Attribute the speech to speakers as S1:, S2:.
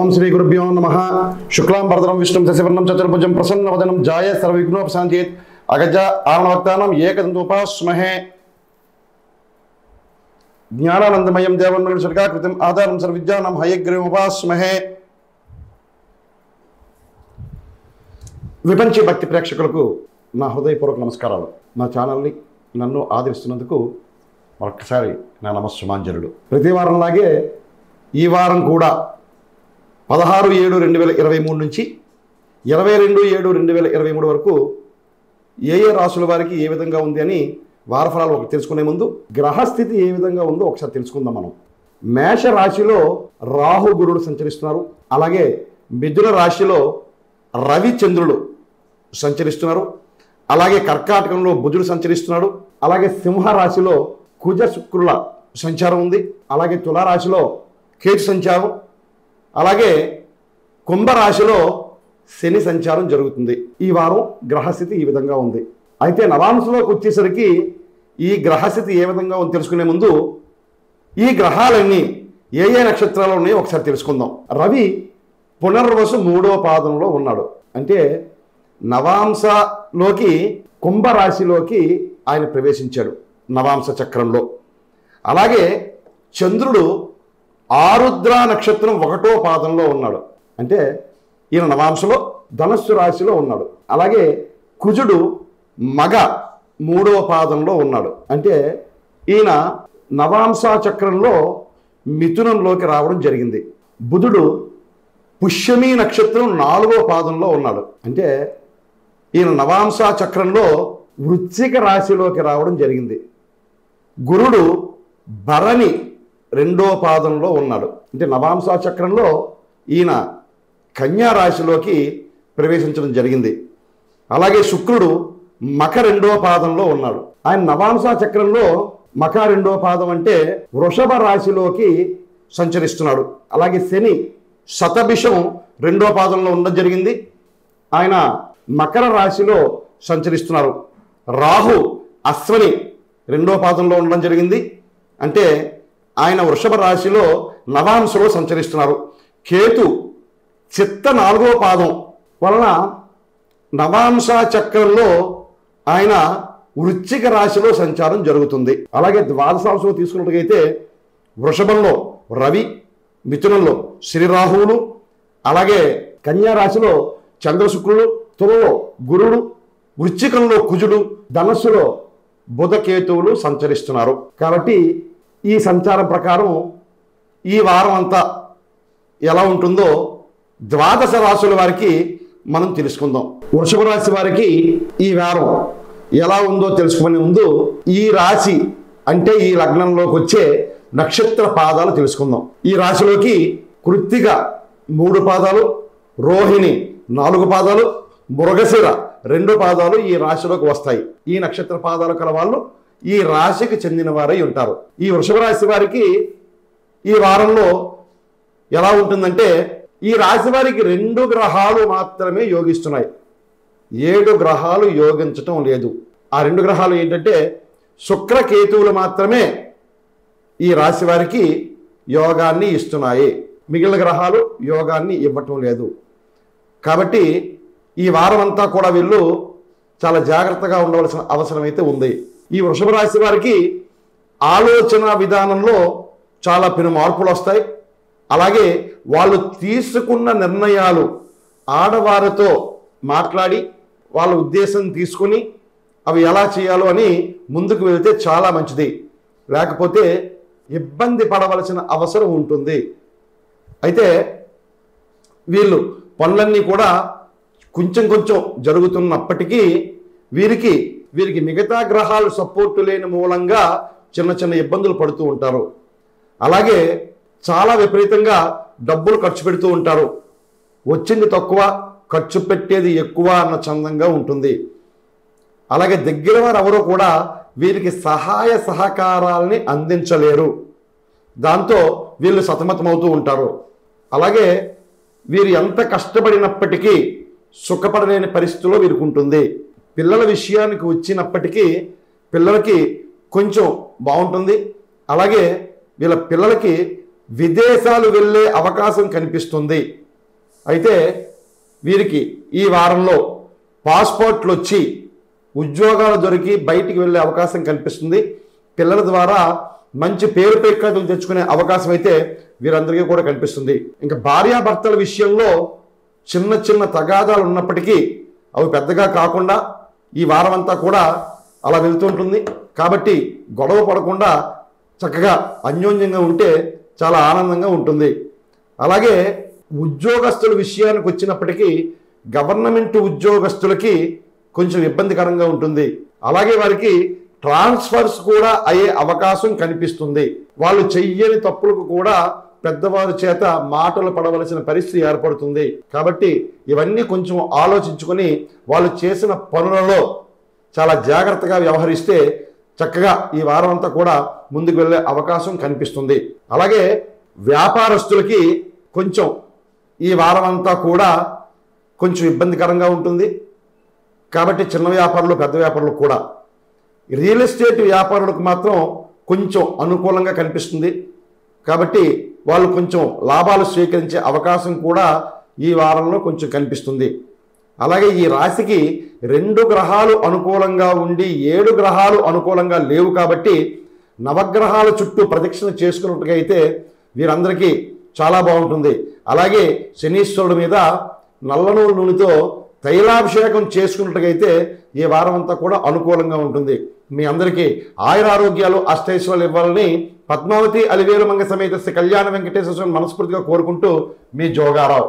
S1: ఓం శ్రీ గురుభ్యో నమ. శుక్లాం భరతరం విష్ణుం శశివర్ణం చతుర్భుజం ప్రసన్నవదనం జాయ సర్వవిఘ్నోపశాంతియత్ అగజ ఆరణవక్తానం ఏకదంతోపాస్మహే జ్ఞానానందమయం దేవన్మరుడు సర్గాకృతం ఆధారం సర్విద్యానం హయగ్రీవముపాస్మహే విపంచ భక్తి ప్రేక్షకులకు నా హృదయపూర్వక నమస్కారాలు. నా ఛానల్ని నన్ను ఆదరిస్తున్నందుకు మరొకసారి నా నమస్సుమాంజనుడు ప్రతి వారంలాగే ఈ వారం కూడా పదహారు ఏడు రెండు వేల ఇరవై మూడు నుంచి ఇరవై రెండు ఏడు రెండు వేల ఇరవై మూడు వరకు ఏ ఏ రాసుల వారికి ఏ విధంగా ఉంది అని వారఫలాలు ఒకటి తెలుసుకునే ముందు గ్రహస్థితి ఏ విధంగా ఉందో ఒకసారి తెలుసుకుందాం మనం. మేష రాశిలో రాహు గురుడు సంచరిస్తున్నారు. అలాగే మిథున రాశిలో రవిచంద్రుడు సంచరిస్తున్నారు. అలాగే కర్కాటకంలో బుధుడు సంచరిస్తున్నాడు. అలాగే సింహ రాశిలో కుజ శుక్రుల సంచారం ఉంది. అలాగే తులారాశిలో కేతు సంచారం అలాగే కుంభరాశిలో శని సంచారం జరుగుతుంది. ఈ వారం గ్రహస్థితి ఈ విధంగా ఉంది. అయితే నవాంశంలోకి వచ్చేసరికి ఈ గ్రహస్థితి ఏ విధంగా ఉంది తెలుసుకునే ముందు ఈ గ్రహాలన్నీ ఏ ఏ నక్షత్రాలు ఉన్నాయో ఒకసారి తెలుసుకుందాం. రవి పునర్వసు మూడో పాదంలో ఉన్నాడు. అంటే నవాంశలోకి కుంభరాశిలోకి ఆయన ప్రవేశించాడు నవాంశ చక్రంలో. అలాగే చంద్రుడు ఆరుద్ర నక్షత్రం ఒకటో పాదంలో ఉన్నాడు. అంటే ఈయన నవాంశలో ధనస్సు రాశిలో ఉన్నాడు. అలాగే కుజుడు మగ మూడవ పాదంలో ఉన్నాడు. అంటే ఈయన నవాంశ చక్రంలో మిథునంలోకి రావడం జరిగింది. బుధుడు పుష్యమి నక్షత్రం నాలుగో పాదంలో ఉన్నాడు. అంటే ఈయన నవాంశ చక్రంలో వృశ్చిక రాశిలోకి రావడం జరిగింది. గురుడు భరణి రెండో పాదంలో ఉన్నాడు. అంటే నవాంశ చక్రంలో ఈయన కన్యా రాశిలోకి ప్రవేశించడం జరిగింది. అలాగే శుక్రుడు మక రెండో పాదంలో ఉన్నాడు. ఆయన నవాంశ చక్రంలో మక రెండో పాదం అంటే వృషభ రాశిలోకి సంచరిస్తున్నాడు. అలాగే శని శతభిషం రెండో పాదంలో ఉండడం జరిగింది. ఆయన మకర రాశిలో సంచరిస్తున్నారు. రాహు అశ్వని రెండో పాదంలో ఉండడం జరిగింది. అంటే ఆయన వృషభ రాశిలో నవాంశలో సంచరిస్తున్నారు. కేతు చిత్త నాలుగో పాదం వలన నవాంశ చక్రంలో ఆయన వృశ్చిక రాశిలో సంచారం జరుగుతుంది. అలాగే ద్వాదశాంశంలో తీసుకున్నట్టుగైతే వృషభంలో రవి మిథునంలో శ్రీరాహువులు అలాగే కన్యా రాశిలో చంద్రశుక్రుడు తులలో గురుడు వృశ్చికంలో కుజుడు ధనస్సులో బుధకేతువులు సంచరిస్తున్నారు. కాబట్టి ఈ సంచారం ప్రకారం ఈ వారం అంతా ఎలా ఉంటుందో ద్వాదశ రాశుల వారికి మనం తెలుసుకుందాం. వృషభ రాశి వారికి ఈ వారం ఎలా ఉందో తెలుసుకునే ముందు ఈ రాశి అంటే ఈ లగ్నంలోకి వచ్చే నక్షత్ర పాదాలు తెలుసుకుందాం. ఈ రాశిలోకి కృత్తిక మూడు పాదాలు రోహిణి నాలుగు పాదాలు మృగశిర రెండు పాదాలు ఈ రాశిలోకి వస్తాయి. ఈ నక్షత్ర పాదాలు కల వాళ్ళు ఈ రాశికి చెందిన వారై ఉంటారు. ఈ వృషభ రాశి వారికి ఈ వారంలో ఎలా ఉంటుందంటే ఈ రాశి వారికి రెండు గ్రహాలు మాత్రమే యోగిస్తున్నాయి. ఏడు గ్రహాలు యోగించటం లేదు. ఆ రెండు గ్రహాలు ఏంటంటే శుక్రకేతువులు మాత్రమే ఈ రాశి వారికి యోగాన్ని ఇస్తున్నాయి. మిగిలిన గ్రహాలు యోగాన్ని ఇవ్వటం లేదు. కాబట్టి ఈ వారం అంతా కూడా వీళ్ళు చాలా జాగ్రత్తగా ఉండవలసిన అవసరం అయితే ఉంది. ఈ వృషభ రాశి వారికి ఆలోచన విధానంలో చాలా పెను మార్పులు వస్తాయి. అలాగే వాళ్ళు తీసుకున్న నిర్ణయాలు ఆడవారితో మాట్లాడి వాళ్ళ ఉద్దేశం తీసుకుని అవి ఎలా చేయాలో అని ముందుకు వెళ్తే చాలా మంచిది. లేకపోతే ఇబ్బంది పడవలసిన అవసరం ఉంటుంది. అయితే వీళ్ళు పనులన్నీ కూడా కొంచెం కొంచెం జరుగుతున్నప్పటికీ వీరికి వీరికి మిగతా గ్రహాలు సపోర్టు లేని మూలంగా చిన్న చిన్న ఇబ్బందులు పడుతూ ఉంటారు. అలాగే చాలా విపరీతంగా డబ్బులు ఖర్చు పెడుతూ ఉంటారు. వచ్చింది తక్కువ ఖర్చు పెట్టేది ఎక్కువ అన్న చందంగా ఉంటుంది. అలాగే దగ్గర వారు ఎవరో కూడా వీరికి సహాయ సహకారాలని అందించలేరు. దాంతో వీళ్ళు సతమతమవుతూ ఉంటారు. అలాగే వీరు ఎంత కష్టపడినప్పటికీ సుఖపడలేని పరిస్థితిలో వీరికి ఉంటుంది. పిల్లల విషయానికి వచ్చినప్పటికీ పిల్లలకి కొంచెం బాగుంటుంది. అలాగే వీళ్ళ పిల్లలకి విదేశాలు వెళ్ళే అవకాశం కనిపిస్తుంది. అయితే వీరికి ఈ వారంలో పాస్పోర్ట్లు వచ్చి ఉద్యోగాలు దొరికి బయటికి వెళ్ళే అవకాశం కనిపిస్తుంది. పిల్లల ద్వారా మంచి పేరు ప్రఖ్యాతులు తెచ్చుకునే అవకాశం అయితే వీరందరికీ కూడా కనిపిస్తుంది. ఇంకా భార్యాభర్తల విషయంలో చిన్న చిన్న తగాదాలు ఉన్నప్పటికీ అవి పెద్దగా కాకుండా ఈ వారం అంతా కూడా అలా వెళ్తుంటుంది. కాబట్టి గొడవ పడకుండా చక్కగా అన్యోన్యంగా ఉంటే చాలా ఆనందంగా ఉంటుంది. అలాగే ఉద్యోగస్తుల విషయానికి వచ్చినప్పటికీ గవర్నమెంట్ ఉద్యోగస్తులకి కొంచెం ఇబ్బందికరంగా ఉంటుంది. అలాగే వారికి ట్రాన్స్ఫర్స్ కూడా అయ్యే అవకాశం కనిపిస్తుంది. వాళ్ళు చెయ్యని తప్పులకు కూడా పెద్దవారి చేత మాటలు పడవలసిన పరిస్థితి ఏర్పడుతుంది. కాబట్టి ఇవన్నీ కొంచెం ఆలోచించుకొని వాళ్ళు చేసిన పనులలో చాలా జాగ్రత్తగా వ్యవహరిస్తే చక్కగా ఈ వారం అంతా కూడా ముందుకు వెళ్ళే అవకాశం కనిపిస్తుంది. అలాగే వ్యాపారస్తులకి కొంచెం ఈ వారం అంతా కూడా కొంచెం ఇబ్బందికరంగా ఉంటుంది. కాబట్టి చిన్న వ్యాపారులు పెద్ద వ్యాపారులు కూడా. రియల్ ఎస్టేట్ వ్యాపారులకు మాత్రం కొంచెం అనుకూలంగా కనిపిస్తుంది. కాబట్టి వాళ్ళు కొంచెం లాభాలు స్వీకరించే అవకాశం కూడా ఈ వారంలో కొంచెం కనిపిస్తుంది. అలాగే ఈ రాశికి రెండు గ్రహాలు అనుకూలంగా ఉండి ఏడు గ్రహాలు అనుకూలంగా లేవు కాబట్టి నవగ్రహాల చుట్టూ ప్రదక్షిణ చేసుకున్నట్టుగా అయితే వీరందరికీ చాలా బాగుంటుంది. అలాగే శనీశ్వరుడి మీద నల్లనూరు నూనెతో తైలాభిషేకం చేసుకున్నట్టుగైతే ఈ వారం అంతా కూడా అనుకూలంగా ఉంటుంది. మీ అందరికీ ఆయురారోగ్యాలు అష్టైశ్వర్యాలు ఇవ్వాలని పద్మావతి అలివేలు మంగ సమేత కళ్యాణ వెంకటేశ్వర స్వామి మనస్ఫూర్తిగా కోరుకుంటూ మీ జోగారావు.